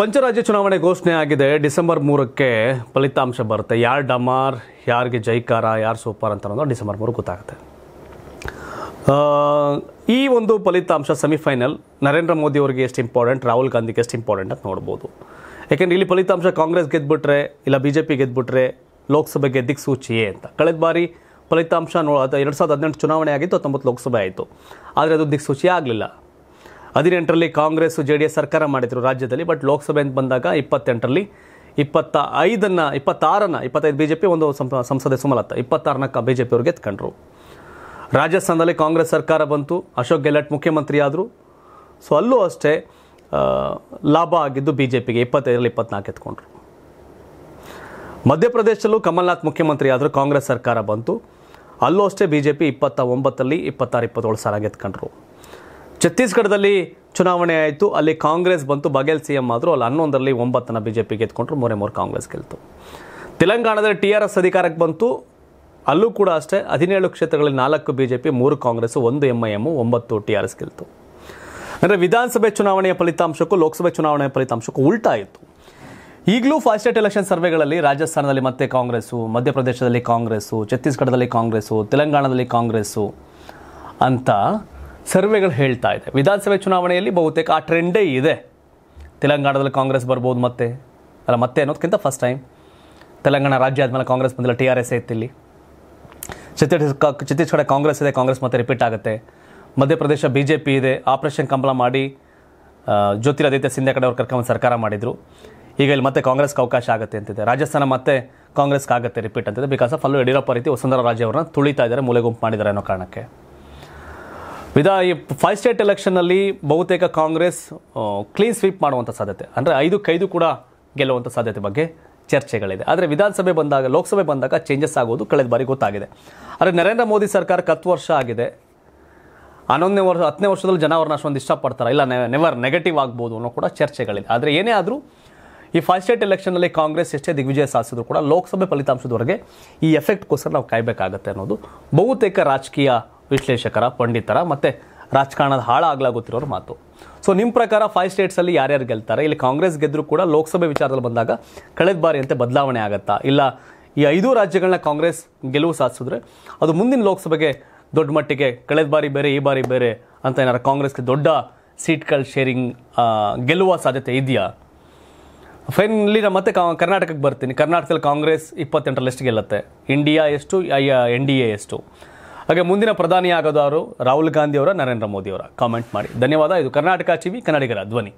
ಪಂಚರಾಜ್ಯ ಚುನಾವಣೆ ಘೋಷಣೆ ಆಗಿದೆ. ಡಿಸೆಂಬರ್ ಮೂರಕ್ಕೆ ಫಲಿತಾಂಶ ಬರುತ್ತೆ. ಯಾರು ಡಮಾರ್, ಯಾರಿಗೆ ಜೈಕಾರ, ಯಾರು ಸೂಪರ್ ಅಂತ ಅನ್ನೋದು ಡಿಸೆಂಬರ್ ಮೂರು ಗೊತ್ತಾಗುತ್ತೆ. ಈ ಒಂದು ಫಲಿತಾಂಶ ಸೆಮಿಫೈನಲ್, ನರೇಂದ್ರ ಮೋದಿ ಅವರಿಗೆ ಎಷ್ಟು ಇಂಪಾರ್ಟೆಂಟ್ ರಾಹುಲ್ ಗಾಂಧಿಗೆ ಎಷ್ಟು ಇಂಪಾರ್ಟೆಂಟ್ ಅಂತ ನೋಡ್ಬೋದು. ಯಾಕೆಂದರೆ ಇಲ್ಲಿ ಫಲಿತಾಂಶ ಕಾಂಗ್ರೆಸ್ ಗೆದ್ದುಬಿಟ್ರೆ ಇಲ್ಲ ಬಿ ಜೆ ಪಿ ಗೆದ್ದುಬಿಟ್ರೆ ಲೋಕಸಭೆಗೆ ದಿಕ್ಸೂಚಿಯೇ ಅಂತ. ಕಳೆದ ಬಾರಿ ಫಲಿತಾಂಶ ನೋ ಎರಡು ಸಾವಿರದ ಹದಿನೆಂಟು ಚುನಾವಣೆ ಆಗಿತ್ತು, ಹತ್ತೊಂಬತ್ತು ಲೋಕಸಭೆ ಆಯಿತು. ಆದರೆ ಅದು ದಿಕ್ಸೂಚಿ ಆಗಲಿಲ್ಲ. ಹದಿನೆಂಟರಲ್ಲಿ ಕಾಂಗ್ರೆಸ್ ಜೆ ಡಿ ಎಸ್ ಸರ್ಕಾರ ಮಾಡಿದ್ರು ರಾಜ್ಯದಲ್ಲಿ, ಬಟ್ ಲೋಕಸಭೆ ಅಂತ ಬಂದಾಗ ಇಪ್ಪತ್ತೆಂಟರಲ್ಲಿ ಇಪ್ಪತ್ತ ಐದನ್ನು, ಇಪ್ಪತ್ತಾರನ್ನು, ಇಪ್ಪತ್ತೈದು ಬಿ ಜೆ ಪಿ ಒಂದು ಸಂಸದೆ ಸುಮಲತ್ತ ಇಪ್ಪತ್ತಾರನ ಬಿ ಜೆ ಪಿ ಅವ್ರಿಗೆ ಎತ್ಕೊಂಡ್ರು ರಾಜಸ್ಥಾನದಲ್ಲಿ ಕಾಂಗ್ರೆಸ್ ಸರ್ಕಾರ ಬಂತು, ಅಶೋಕ್ ಗೆಹ್ಲೋಟ್ ಮುಖ್ಯಮಂತ್ರಿ ಆದರು ಸೊ ಅಲ್ಲೂ ಅಷ್ಟೇ ಲಾಭ ಆಗಿದ್ದು ಬಿ ಜೆ ಪಿಗೆ ಇಪ್ಪತ್ತೈದರಲ್ಲಿ ಇಪ್ಪತ್ನಾಲ್ಕು ಎತ್ಕೊಂಡ್ರು. ಮಧ್ಯಪ್ರದೇಶದಲ್ಲೂ ಕಮಲ್ನಾಥ್ ಮುಖ್ಯಮಂತ್ರಿ ಆದರೂ ಕಾಂಗ್ರೆಸ್ ಸರ್ಕಾರ ಬಂತು. ಅಲ್ಲೂ ಅಷ್ಟೇ ಬಿ ಜೆ ಪಿ ಇಪ್ಪತ್ತ ಒಂಬತ್ತಲ್ಲಿ ಇಪ್ಪತ್ತಾರು, ಇಪ್ಪತ್ತೇಳು ಸಾಲ ಗೆದ್ಕೊಂಡ್ರು. ಛತ್ತೀಸ್ಗಢದಲ್ಲಿ ಚುನಾವಣೆ ಆಯಿತು. ಅಲ್ಲಿ ಕಾಂಗ್ರೆಸ್ ಬಂತು. ಬಘೇಲ್ ಸಿ ಎಂ ಆದರೂ ಅಲ್ಲಿ ಹನ್ನೊಂದರಲ್ಲಿ ಒಂಬತ್ತನ್ನು ಬಿ ಜೆ ಪಿ ಗೆದ್ಕೊಂಡ್ರು. ಮೂರೇ ಮೂರು ಕಾಂಗ್ರೆಸ್ ಗೆಲ್ತು. ತೆಲಂಗಾಣದಲ್ಲಿ ಟಿ ಆರ್ ಎಸ್ ಅಧಿಕಾರಕ್ಕೆ ಬಂತು. ಅಲ್ಲೂ ಕೂಡ ಅಷ್ಟೇ ಹದಿನೇಳು ಕ್ಷೇತ್ರಗಳಲ್ಲಿ ನಾಲ್ಕು ಬಿ ಜೆ ಪಿ ಮೂರು ಕಾಂಗ್ರೆಸ್, ಒಂದು ಎಂ ಐ ಎಂ ಒಂಬತ್ತು ಟಿ ಆರ್ ಎಸ್ ಗೆಲ್ತು. ಅಂದರೆ ವಿಧಾನಸಭೆ ಚುನಾವಣೆಯ ಫಲಿತಾಂಶಕ್ಕೂ, ಲೋಕಸಭೆ ಚುನಾವಣೆಯ ಫಲಿತಾಂಶಕ್ಕೂ ಉಲ್ಟಾ ಆಯಿತು. ಈಗಲೂ ಫಾಸ್ಟ್ ಸ್ಟೇಟ್ ಎಲೆಕ್ಷನ್ ಸರ್ವೆಗಳಲ್ಲಿ ರಾಜಸ್ಥಾನದಲ್ಲಿ ಮತ್ತೆ ಕಾಂಗ್ರೆಸ್ಸು, ಮಧ್ಯಪ್ರದೇಶದಲ್ಲಿ ಕಾಂಗ್ರೆಸ್ಸು, ಛತ್ತೀಸ್ಗಢದಲ್ಲಿ ಕಾಂಗ್ರೆಸ್ಸು, ತೆಲಂಗಾಣದಲ್ಲಿ ಕಾಂಗ್ರೆಸ್ಸು ಅಂತ ಸರ್ವೆಗಳು ಹೇಳ್ತಾ ಇದೆ. ವಿಧಾನಸಭೆ ಚುನಾವಣೆಯಲ್ಲಿ ಬಹುತೇಕ ಆ ಟ್ರೆಂಡೇ ಇದೆ. ತೆಲಂಗಾಣದಲ್ಲಿ ಕಾಂಗ್ರೆಸ್ ಬರ್ಬೋದು ಮತ್ತೆ. ಅಲ್ಲ, ಮತ್ತೆ ಅನ್ನೋದಕ್ಕಿಂತ ಫಸ್ಟ್ ಟೈಮ್ ತೆಲಂಗಾಣ ರಾಜ್ಯ ಆದಮೇಲೆ ಕಾಂಗ್ರೆಸ್ ಬಂದಿಲ್ಲ, ಟಿ ಆರ್ ಎಸ್ ಇತ್ತಿಲ್ಲಿ. ಛತ್ತೀಸ್ ಛತ್ತೀಸ್ಗಢ ಕಾಂಗ್ರೆಸ್ ಇದೆ, ಕಾಂಗ್ರೆಸ್ ಮತ್ತೆ ರಿಪೀಟ್ ಆಗುತ್ತೆ. ಮಧ್ಯಪ್ರದೇಶ ಬಿ ಜೆ ಪಿ ಇದೆ, ಆಪರೇಷನ್ ಕಂಬಳ ಮಾಡಿ ಜ್ಯೋತಿರಾದಿತ್ಯ ಸಿಂಧ್ಯಾ ಕಡೆ ಅವ್ರು ಕರ್ಕೊಂಡು ಸರ್ಕಾರ ಮಾಡಿದರು. ಈಗ ಇಲ್ಲಿ ಮತ್ತೆ ಕಾಂಗ್ರೆಸ್ಗೆ ಅವಕಾಶ ಆಗುತ್ತೆ ಅಂತಿದೆ. ರಾಜಸ್ಥಾನ ಮತ್ತೆ ಕಾಂಗ್ರೆಸ್ಗೆ ಆಗುತ್ತೆ ರಿಪೀಟ್ ಅಂತಿದೆ. ಬಿಕಾಸ್ ಆಫ್ ಅಲ್ಲೂ ಯಡಿಯೂರಪ್ಪ ರೀತಿ ವಸುಂಧರಾ ರಾಜೆ ಅವರನ್ನ ತುಳಿತಾ ಇದ್ದಾರೆ, ಮೂಲೆ ಗುಂಪು ಮಾಡಿದ್ದಾರೆ ಅನ್ನೋ ಕಾರಣಕ್ಕೆ. ವಿಧಾ ಈ ಫೈವ್ ಸ್ಟೇಟ್ ಎಲೆಕ್ಷನ್ನಲ್ಲಿ ಬಹುತೇಕ ಕಾಂಗ್ರೆಸ್ ಕ್ಲೀನ್ ಸ್ವೀಪ್ ಮಾಡುವಂಥ ಸಾಧ್ಯತೆ. ಅಂದರೆ ಕೈದು ಕೂಡ ಗೆಲ್ಲುವಂಥ ಸಾಧ್ಯತೆ ಬಗ್ಗೆ ಚರ್ಚೆಗಳಿದೆ. ಆದರೆ ವಿಧಾನಸಭೆ ಬಂದಾಗ, ಲೋಕಸಭೆ ಬಂದಾಗ ಚೇಂಜಸ್ ಆಗೋದು ಕಳೆದ ಬಾರಿ ಗೊತ್ತಾಗಿದೆ. ಆದರೆ ನರೇಂದ್ರ ಮೋದಿ ಸರ್ಕಾರಕ್ಕೆ ಹತ್ತು ವರ್ಷ ಆಗಿದೆ. ಹನ್ನೊಂದನೇ ವರ್ಷ, ಹತ್ತನೇ ವರ್ಷದಲ್ಲಿ ಜನ ಅವ್ರನ್ನ ಅಷ್ಟೊಂದು ಇಷ್ಟಪಡ್ತಾರೆ. ಇಲ್ಲ ನೆವರ್ ನೆಗೆಟಿವ್ ಆಗ್ಬೋದು ಅನ್ನೋ ಕೂಡ ಚರ್ಚೆಗಳಿದೆ. ಆದರೆ ಏನೇ ಆದರೂ ಈ ಫೈವ್ ಸ್ಟೇಟ್ ಎಲೆಕ್ಷನ್ನಲ್ಲಿ ಕಾಂಗ್ರೆಸ್ ಎಷ್ಟೇ ದಿಗ್ವಿಜಯ ಸಾಧಿಸಿದ್ರು ಕೂಡ ಲೋಕಸಭೆ ಫಲಿತಾಂಶದವರೆಗೆ ಈ ಎಫೆಕ್ಟ್ಗೋಸ್ಕರ ನಾವು ಕಾಯಬೇಕಾಗತ್ತೆ ಅನ್ನೋದು ಬಹುತೇಕ ರಾಜಕೀಯ ವಿಶ್ಲೇಷಕರ, ಪಂಡಿತರ ಮತ್ತು ರಾಜಕಾರಣದ ಹಾಳಾಗ್ಲಾಗುತ್ತಿರೋರ ಮಾತು. ಸೊ ನಿಮ್ಮ ಪ್ರಕಾರ ಫೈವ್ ಸ್ಟೇಟ್ಸಲ್ಲಿ ಯಾರ್ಯಾರು ಗೆಲ್ತಾರೆ? ಇಲ್ಲಿ ಕಾಂಗ್ರೆಸ್ ಗೆದ್ದರೂ ಕೂಡ ಲೋಕಸಭೆ ವಿಚಾರದಲ್ಲಿ ಬಂದಾಗ ಕಳೆದ ಬಾರಿಯಂತೆ ಬದಲಾವಣೆ ಆಗುತ್ತಾ? ಇಲ್ಲ, ಈ ಐದು ರಾಜ್ಯಗಳನ್ನ ಕಾಂಗ್ರೆಸ್ ಗೆಲುವು ಸಾಧಿಸಿದ್ರೆ ಅದು ಮುಂದಿನ ಲೋಕಸಭೆಗೆ ದೊಡ್ಡ ಮಟ್ಟಿಗೆ ಕಳೆದ ಬಾರಿ ಬೇರೆ, ಈ ಬಾರಿ ಬೇರೆ ಅಂತ ಏನಾರು ಕಾಂಗ್ರೆಸ್ಗೆ ದೊಡ್ಡ ಸೀಟ್ಗಳ ಶೇರಿಂಗ್ ಗೆಲ್ಲುವ ಸಾಧ್ಯತೆ ಇದೆಯಾ? ಫೈನಲಿ ನಾನು ಮತ್ತೆ ಕರ್ನಾಟಕಕ್ಕೆ ಬರ್ತೀನಿ. ಕರ್ನಾಟಕದಲ್ಲಿ ಕಾಂಗ್ರೆಸ್ ಇಪ್ಪತ್ತೆಂಟರಲ್ಲಿ ಎಷ್ಟು ಗೆಲ್ಲುತ್ತೆ. ಇಂಡಿಯಾ ಎಷ್ಟು ಎನ್ ಡಿ ಎ ಎಷ್ಟು? ಹಾಗೆ ಮುಂದಿನ ಪ್ರಧಾನಿ ಆಗೋದವರು ರಾಹುಲ್ ಗಾಂಧಿ ಅವರ ನರೇಂದ್ರ ಮೋದಿ ಅವರ ಕಾಮೆಂಟ್ ಮಾಡಿ. ಧನ್ಯವಾದ. ಇದು ಕರ್ನಾಟಕ ಚಿವಿ ಕನ್ನಡಿಗರ ಧ್ವನಿ.